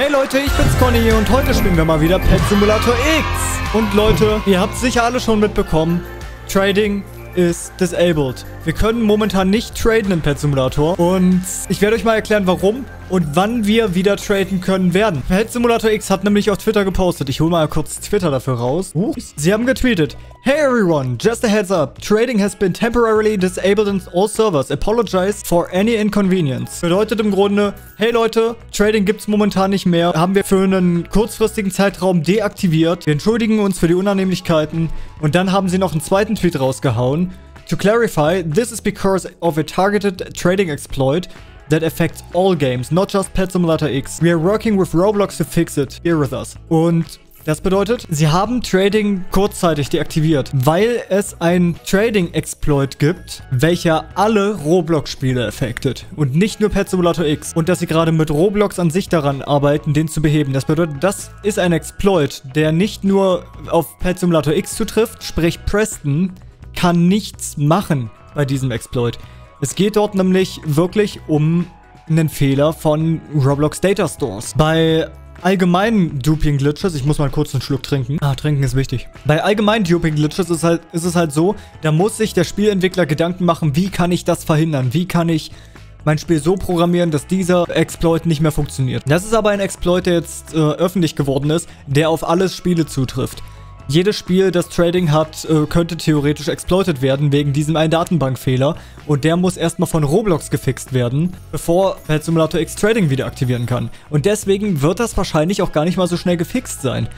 Hey Leute, ich bin's Conny und heute spielen wir mal wieder Pet Simulator X. Und Leute, ihr habt sicher alle schon mitbekommen, Trading ist disabled. Wir können momentan nicht traden im Pet Simulator und ich werde euch mal erklären, warum und wann wir wieder traden können werden. Pet Simulator X hat nämlich auf Twitter gepostet. Ich hole mal kurz Twitter dafür raus. Uh, sie haben getweetet. Hey everyone, just a heads up. Trading has been temporarily disabled in all servers. Apologize for any inconvenience. Bedeutet im Grunde, hey Leute, Trading gibt's momentan nicht mehr. Haben wir für einen kurzfristigen Zeitraum deaktiviert. Wir entschuldigen uns für die Unannehmlichkeiten. Und dann haben sie noch einen zweiten Tweet rausgehauen. To clarify, this is because of a targeted trading exploit that affects all games, not just Pet Simulator X. We are working with Roblox to fix it. Here with us. Und das bedeutet, sie haben Trading kurzzeitig deaktiviert, weil es ein Trading-Exploit gibt, welcher alle Roblox-Spiele affectet und nicht nur Pet Simulator X. Und dass sie gerade mit Roblox an sich daran arbeiten, den zu beheben. Das bedeutet, das ist ein Exploit, der nicht nur auf Pet Simulator X zutrifft, sprich Preston kann nichts machen bei diesem Exploit. Es geht dort nämlich wirklich um einen Fehler von Roblox Data Stores. Bei allgemeinen Duping-Glitches, ich muss mal kurz einen Schluck trinken. Ah, trinken ist wichtig. Bei allgemeinen Duping-Glitches ist, halt, ist es halt so, da muss sich der Spielentwickler Gedanken machen, wie kann ich das verhindern? Wie kann ich mein Spiel so programmieren, dass dieser Exploit nicht mehr funktioniert. Das ist aber ein Exploit, der jetzt äh, öffentlich geworden ist, der auf alle Spiele zutrifft. Jedes Spiel, das Trading hat, äh, könnte theoretisch exploited werden wegen diesem einen Datenbankfehler. Und der muss erstmal von Roblox gefixt werden, bevor Pet Simulator X Trading wieder aktivieren kann. Und deswegen wird das wahrscheinlich auch gar nicht mal so schnell gefixt sein.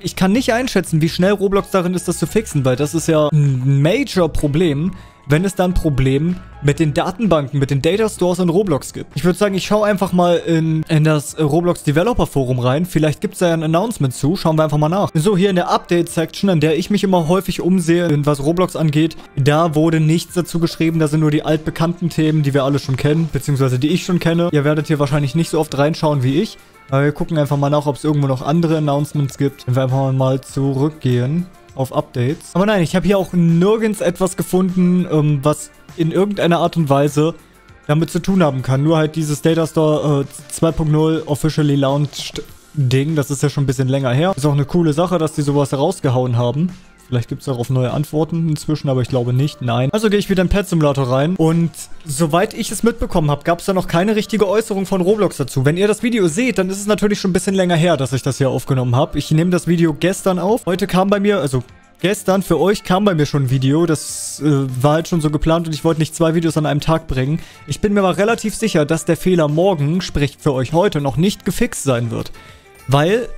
Ich kann nicht einschätzen, wie schnell Roblox darin ist, das zu fixen, weil das ist ja ein Major-Problem, wenn es dann Problem mit den Datenbanken, mit den Data Stores in Roblox gibt. Ich würde sagen, ich schaue einfach mal in, in das Roblox Developer Forum rein. Vielleicht gibt es da ja ein Announcement zu. Schauen wir einfach mal nach. So, hier in der Update-Section, in der ich mich immer häufig umsehe, was Roblox angeht, da wurde nichts dazu geschrieben. Da sind nur die altbekannten Themen, die wir alle schon kennen, beziehungsweise die ich schon kenne. Ihr werdet hier wahrscheinlich nicht so oft reinschauen wie ich. Aber wir gucken einfach mal nach, ob es irgendwo noch andere Announcements gibt. Wenn wir einfach mal zurückgehen auf Updates. Aber nein, ich habe hier auch nirgends etwas gefunden, ähm, was in irgendeiner Art und Weise damit zu tun haben kann. Nur halt dieses Data Store äh, 2.0 Officially Launched Ding, das ist ja schon ein bisschen länger her. Ist auch eine coole Sache, dass die sowas rausgehauen haben. Vielleicht gibt es darauf neue Antworten inzwischen, aber ich glaube nicht. Nein. Also gehe ich wieder in Pet Simulator rein. Und soweit ich es mitbekommen habe, gab es da noch keine richtige Äußerung von Roblox dazu. Wenn ihr das Video seht, dann ist es natürlich schon ein bisschen länger her, dass ich das hier aufgenommen habe. Ich nehme das Video gestern auf. Heute kam bei mir, also Gestern für euch kam bei mir schon ein Video, das äh, war halt schon so geplant und ich wollte nicht zwei Videos an einem Tag bringen. Ich bin mir aber relativ sicher, dass der Fehler morgen, sprich für euch heute, noch nicht gefixt sein wird. Weil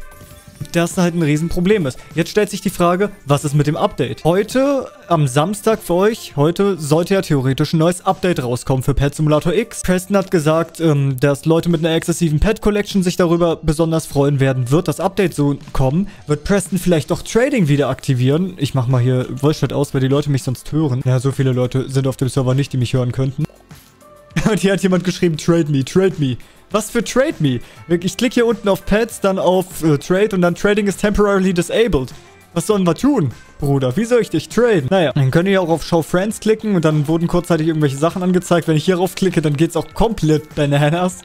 das halt ein Riesenproblem ist. Jetzt stellt sich die Frage, was ist mit dem Update? Heute, am Samstag für euch, heute sollte ja theoretisch ein neues Update rauskommen für Pet Simulator X. Preston hat gesagt, ähm, dass Leute mit einer exzessiven Pet Collection sich darüber besonders freuen werden. Wird das Update so kommen? Wird Preston vielleicht doch Trading wieder aktivieren? Ich mach mal hier Chat aus, weil die Leute mich sonst hören. Ja, so viele Leute sind auf dem Server nicht, die mich hören könnten. Und hier hat jemand geschrieben, Trade me, trade me. Was für Trade Me? Ich klicke hier unten auf Pets, dann auf äh, Trade und dann Trading is temporarily disabled. Was sollen wir tun, Bruder? Wie soll ich dich traden? Naja, dann könnt ihr auch auf Show Friends klicken und dann wurden kurzzeitig irgendwelche Sachen angezeigt. Wenn ich hierauf klicke, dann geht es auch komplett bananas.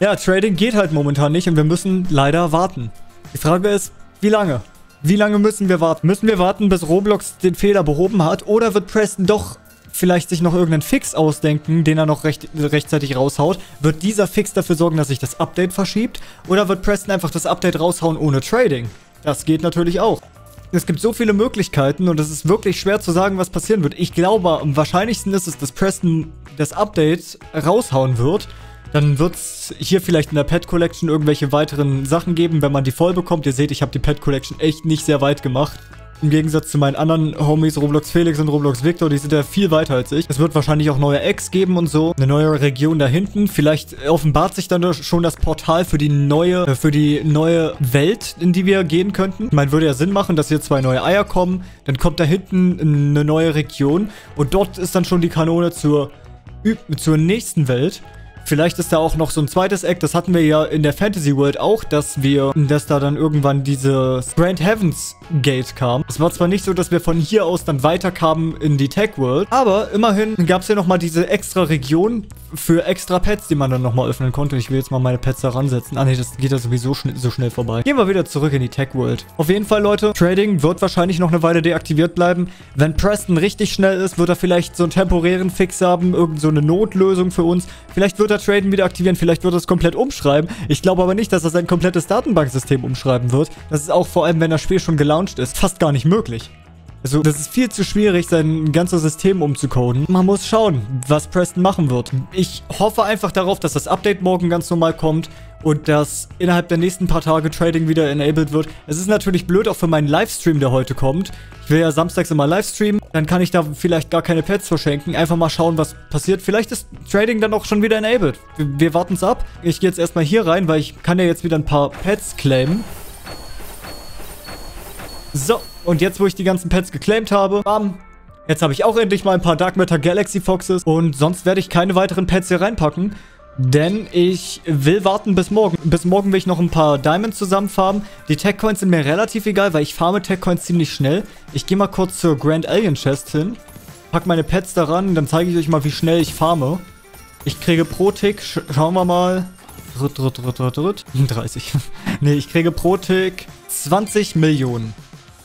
Ja, Trading geht halt momentan nicht und wir müssen leider warten. Die Frage ist, wie lange? Wie lange müssen wir warten? Müssen wir warten, bis Roblox den Fehler behoben hat? Oder wird Preston doch vielleicht sich noch irgendeinen Fix ausdenken, den er noch recht, rechtzeitig raushaut. Wird dieser Fix dafür sorgen, dass sich das Update verschiebt? Oder wird Preston einfach das Update raushauen ohne Trading? Das geht natürlich auch. Es gibt so viele Möglichkeiten und es ist wirklich schwer zu sagen, was passieren wird. Ich glaube, am wahrscheinlichsten ist es, dass Preston das Update raushauen wird. Dann wird es hier vielleicht in der Pet Collection irgendwelche weiteren Sachen geben, wenn man die voll bekommt. Ihr seht, ich habe die Pet Collection echt nicht sehr weit gemacht. Im Gegensatz zu meinen anderen Homies, Roblox Felix und Roblox Victor, die sind ja viel weiter als ich. Es wird wahrscheinlich auch neue Eggs geben und so. Eine neue Region da hinten. Vielleicht offenbart sich dann schon das Portal für die neue, äh, für die neue Welt, in die wir gehen könnten. Ich meine, würde ja Sinn machen, dass hier zwei neue Eier kommen. Dann kommt da hinten eine neue Region. Und dort ist dann schon die Kanone zur, zur nächsten Welt. Vielleicht ist da auch noch so ein zweites Eck, das hatten wir ja in der Fantasy World auch, dass wir, dass da dann irgendwann diese Grand Heavens Gate kam. Es war zwar nicht so, dass wir von hier aus dann weiterkamen in die Tech World, aber immerhin gab es ja nochmal diese extra Region für extra Pets, die man dann nochmal öffnen konnte. Ich will jetzt mal meine Pets da ransetzen. Ah ne, das geht ja sowieso schn so schnell vorbei. Gehen wir wieder zurück in die Tech World. Auf jeden Fall, Leute, Trading wird wahrscheinlich noch eine Weile deaktiviert bleiben. Wenn Preston richtig schnell ist, wird er vielleicht so einen temporären Fix haben, irgend so eine Notlösung für uns. Vielleicht wird er Traden wieder aktivieren, vielleicht wird er es komplett umschreiben. Ich glaube aber nicht, dass er sein komplettes Datenbanksystem umschreiben wird. Das ist auch vor allem, wenn das Spiel schon gelauncht ist, fast gar nicht möglich. Also, das ist viel zu schwierig, sein ganzes System umzucoden. Man muss schauen, was Preston machen wird. Ich hoffe einfach darauf, dass das Update morgen ganz normal kommt und dass innerhalb der nächsten paar Tage Trading wieder enabled wird. Es ist natürlich blöd auch für meinen Livestream, der heute kommt. Ich will ja samstags immer Livestreamen. Dann kann ich da vielleicht gar keine Pets verschenken. Einfach mal schauen, was passiert. Vielleicht ist Trading dann auch schon wieder enabled. Wir, wir warten es ab. Ich gehe jetzt erstmal hier rein, weil ich kann ja jetzt wieder ein paar Pets claimen. So, und jetzt, wo ich die ganzen Pets geclaimed habe, bam, Jetzt habe ich auch endlich mal ein paar Dark Matter Galaxy Foxes und sonst werde ich keine weiteren Pets hier reinpacken. Denn ich will warten bis morgen. Bis morgen will ich noch ein paar Diamonds zusammenfarmen. Die Tech Coins sind mir relativ egal, weil ich farme Tech Coins ziemlich schnell. Ich gehe mal kurz zur Grand Alien Chest hin. Pack meine Pets daran, dann zeige ich euch mal, wie schnell ich farme. Ich kriege pro Tick, sch schauen wir mal. 30. nee, ich kriege pro Tick 20 Millionen.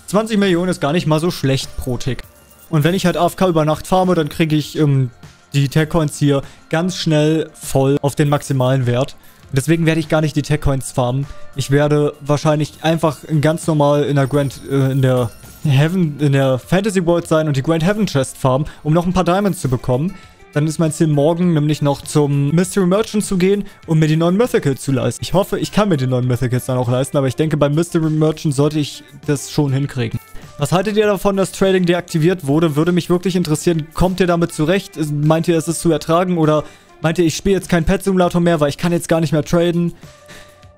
20 Millionen ist gar nicht mal so schlecht pro Tick. Und wenn ich halt AFK über Nacht farme, dann kriege ich ähm, die Tech-Coins hier ganz schnell voll auf den maximalen Wert. Deswegen werde ich gar nicht die Tech-Coins farmen. Ich werde wahrscheinlich einfach ganz normal in der Grand, äh, in der Heaven, in der Fantasy World sein und die Grand Heaven Chest farmen, um noch ein paar Diamonds zu bekommen. Dann ist mein Ziel morgen nämlich noch zum Mystery Merchant zu gehen und mir die neuen Mythicals zu leisten. Ich hoffe, ich kann mir die neuen Mythicals dann auch leisten, aber ich denke, beim Mystery Merchant sollte ich das schon hinkriegen. Was haltet ihr davon, dass Trading deaktiviert wurde? Würde mich wirklich interessieren. Kommt ihr damit zurecht? Meint ihr, es ist zu ertragen? Oder meint ihr, ich spiele jetzt keinen Pet Simulator mehr, weil ich kann jetzt gar nicht mehr traden?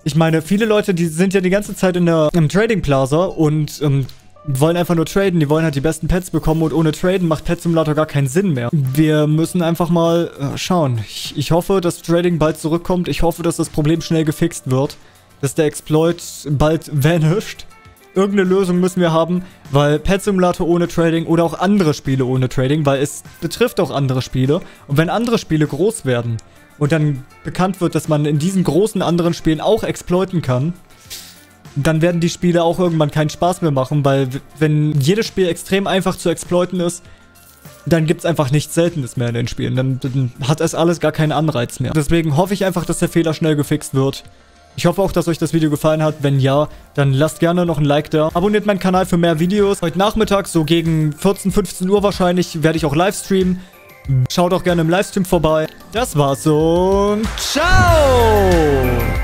Ich meine, viele Leute, die sind ja die ganze Zeit in der, im Trading Plaza und ähm, wollen einfach nur traden. Die wollen halt die besten Pets bekommen und ohne Traden macht Pet Simulator gar keinen Sinn mehr. Wir müssen einfach mal äh, schauen. Ich, ich hoffe, dass Trading bald zurückkommt. Ich hoffe, dass das Problem schnell gefixt wird. Dass der Exploit bald vanisht. Irgendeine Lösung müssen wir haben, weil Pet Simulator ohne Trading oder auch andere Spiele ohne Trading, weil es betrifft auch andere Spiele. Und wenn andere Spiele groß werden und dann bekannt wird, dass man in diesen großen anderen Spielen auch exploiten kann, dann werden die Spiele auch irgendwann keinen Spaß mehr machen, weil wenn jedes Spiel extrem einfach zu exploiten ist, dann gibt es einfach nichts Seltenes mehr in den Spielen. Dann, dann hat es alles gar keinen Anreiz mehr. Deswegen hoffe ich einfach, dass der Fehler schnell gefixt wird. Ich hoffe auch, dass euch das Video gefallen hat. Wenn ja, dann lasst gerne noch ein Like da. Abonniert meinen Kanal für mehr Videos. Heute Nachmittag, so gegen 14, 15 Uhr wahrscheinlich, werde ich auch live streamen. Schaut auch gerne im Livestream vorbei. Das war's und ciao!